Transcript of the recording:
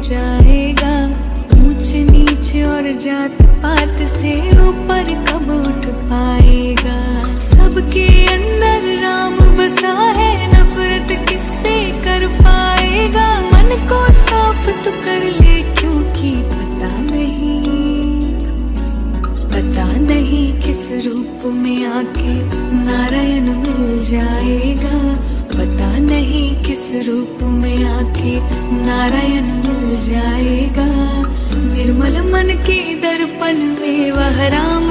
जाएगा। ऊंच नीच और जात पात से ऊपर कब उठ पाएगा? सबके अंदर राम बसा है, नफरत किससे कर पाएगा? मन को साफ़ तो कर ले, क्योंकि पता नहीं। पता नहीं किस रूप में आके नारायण मिल जाएगा। पता नहीं किस रूप में आके नारायण मिल दर्पण में वह राम